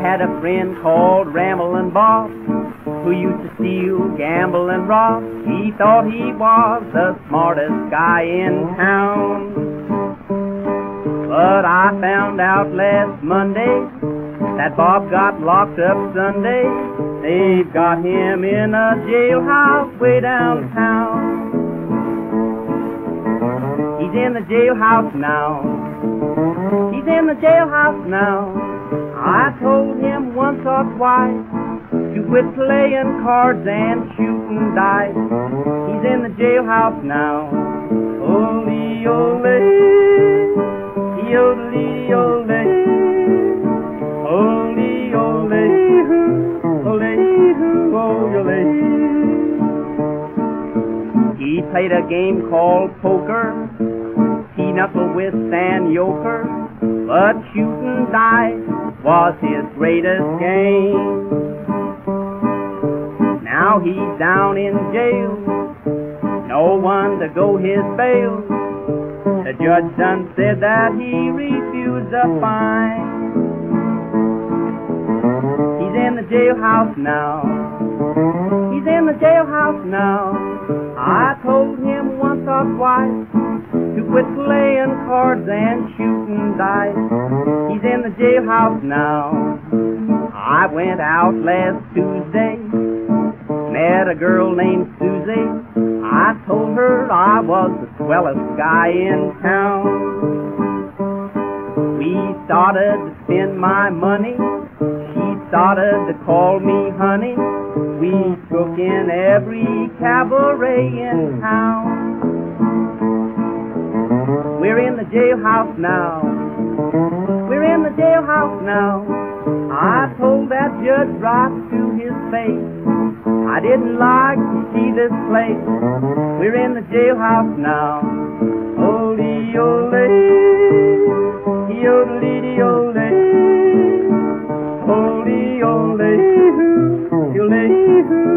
had a friend called Ramblin' Bob who used to steal, gamble, and rob. He thought he was the smartest guy in town. But I found out last Monday that Bob got locked up Sunday. They've got him in a jailhouse way downtown. He's in the jailhouse now. He's in the jailhouse now. I told him once or twice to quit playing cards and shooting dice. He's in the jailhouse now. Ole, ole, ole, ole, ole, ole, oh, ole. He played a game called poker. He knuckled with Stan Yoker, but shooting dice was his greatest game. Now he's down in jail, no one to go his bail. The judge done said that he refused a fine. He's in the jailhouse now. He's in the jailhouse now. I told him once or twice to quit playing cards and shooting dice. He's in the jailhouse now. I went out last Tuesday, met a girl named Susie. I told her I was the swellest guy in town. We started to spend my money. She started to call me honey. We took in every cabaret in town. The jailhouse now. We're in the jailhouse now. I told that judge right to his face. I didn't like to see this place. We're in the jailhouse now. Ole, ole, ole, ole, ole, hoo, yo, yole.